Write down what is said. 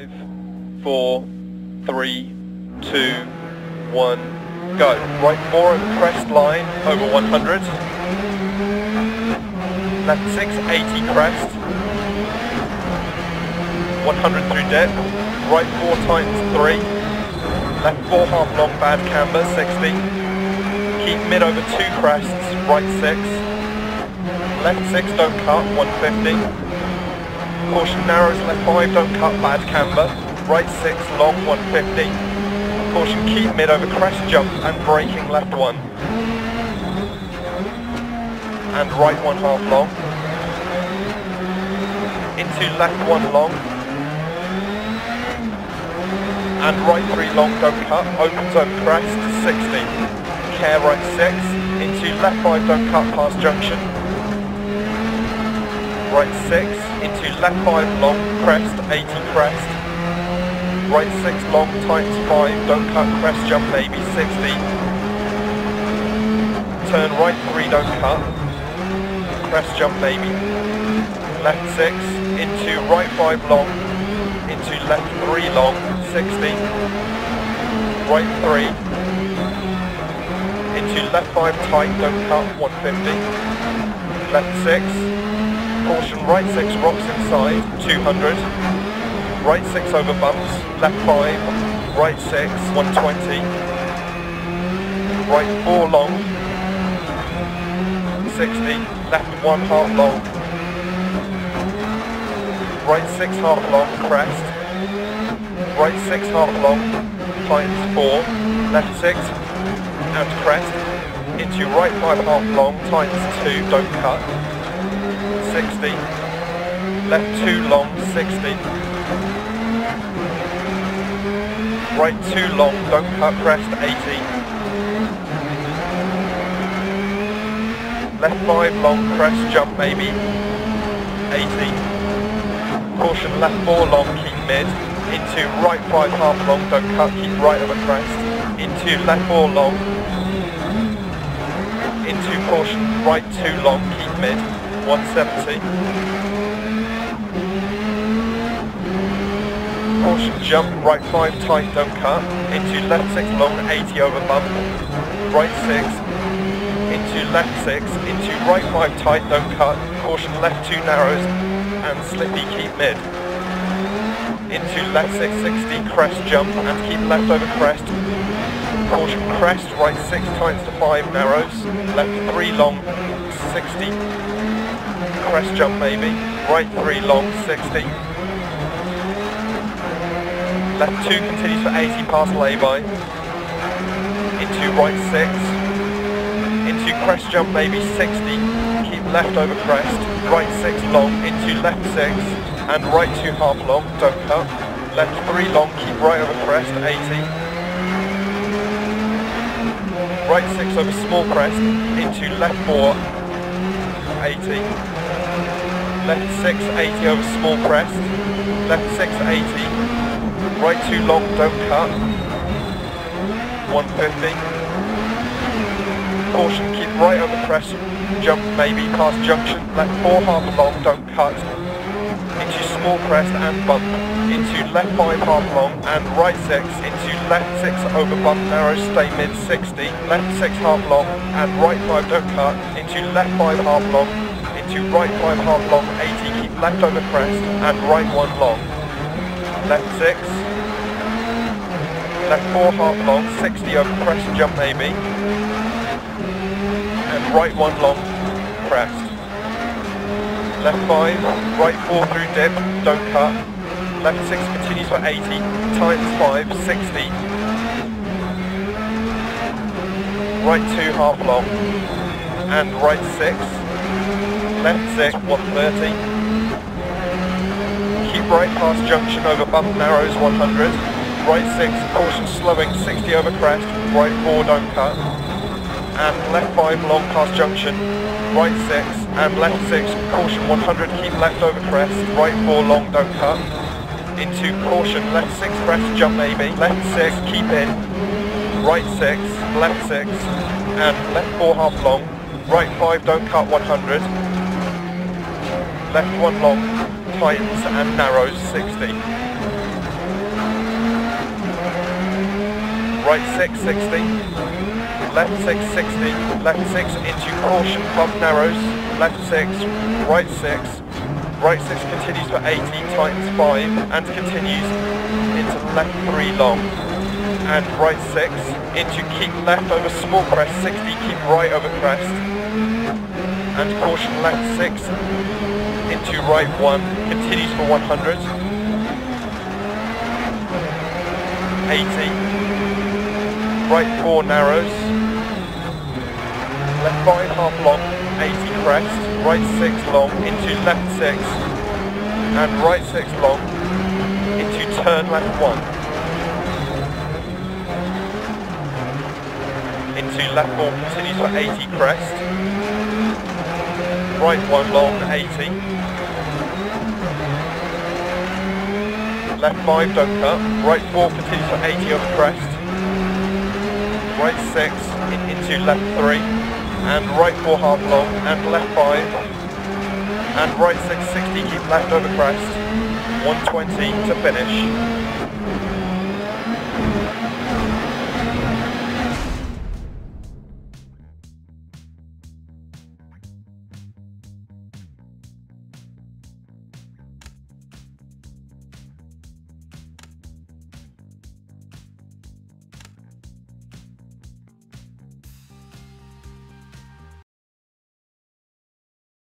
Five, four, three, two, one, go. Right four over crest line, over 100. Left six, 80 crest. 100 through dip. Right four times three. Left four half long bad camber, 60. Keep mid over two crests, right six. Left six, don't cut, 150. Caution narrows, left five, don't cut, bad camber. Right six, long, 150. Caution keep mid over crest jump and braking left one. And right one half long. Into left one long. And right three long, don't cut, opens over crest, 60. Care right six. Into left five, don't cut, past junction. Right six, into left five long, crest, 80 crest right 6 long times 5, don't cut, crest jump maybe 60. Turn right 3, don't cut, crest jump maybe. Left 6, into right 5 long, into left 3 long, 60. Right 3, into left 5 tight, don't cut, 150. Left 6, right 6 rocks inside, 200 right 6 over bumps, left 5, right 6, 120, right 4 long, 60, left 1 half long, right 6 half long, crest, right 6 half long, times 4, left 6, and crest, into right 5 half long, times 2, don't cut, 60, left 2 long, 60, right 2 long, don't cut crest 80. Left 5 long, crest jump maybe, 80. Caution left 4 long, keep mid. Into right 5 half long, don't cut, keep right over crest. Into left 4 long. Into caution right 2 long, keep mid, 170. Caution jump, right 5 tight, don't cut. Into left 6 long, 80 over bump. Right 6, into left 6, into right 5 tight, don't cut. Caution left 2 narrows, and slippy keep mid. Into left 6, 60, crest jump, and keep left over crest. Caution crest, right 6 tights to 5 narrows. Left 3 long, 60. Crest jump maybe. Right 3 long, 60. Left 2 continues for 80 past lay-by. Into right 6. Into crest jump maybe 60. Keep left over crest. Right 6 long. Into left 6. And right 2 half long. Don't cut. Left 3 long. Keep right over crest. 80. Right 6 over small crest. Into left 4. 80. Left 6, 80 over small crest. Left 6, 80 right 2 long, don't cut. 150. Caution, keep right over crest, jump maybe past junction, left 4 half long, don't cut. Into small crest and bump. Into left 5 half long and right 6. Into left 6 over bump narrow, stay mid 60. Left 6 half long and right 5 don't cut. Into left 5 half long. Into right 5 half long, 80. Keep left over crest and right 1 long. Left 6 left 4 half long, 60 over crest jump maybe, and right 1 long, crest. Left 5, right 4 through dip, don't cut, left 6 continues for 80, times 5, 60, right 2 half long, and right 6, left 6, 130, keep right past junction over bump narrows 100, right 6, caution slowing, 60 over crest, right 4 don't cut, and left 5 long past junction, right 6, and left 6, caution 100, keep left over crest, right 4 long don't cut, into caution, left 6 crest jump maybe, left 6 keep in, right 6, left 6, and left 4 half long, right 5 don't cut 100, left one long, tightens and narrows 60. Right 6, 60. Left 6, 60. Left 6 into caution bump narrows. Left 6, right 6. Right 6 continues for 80, tightens 5 and continues into left 3 long. And right 6 into keep left over small crest 60, keep right over crest caution left 6, into right 1, continues for 100, 80, right 4 narrows, left 5 half long, 80 crest, right 6 long, into left 6, and right 6 long, into turn left 1, into left 4 continues for 80 crest, right 1 long, 80, left 5 don't cut, right 4 continues for 80 over crest, right 6 in, into left 3, and right 4 half long, and left 5, and right 6 60 keep left over crest, 120 to finish.